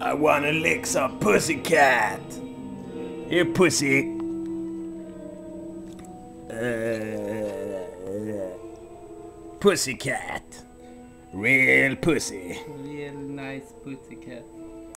I wanna lick some pussy cat. Here, pussy. Uh, pussycat. Real pussy. Real nice pussy cat.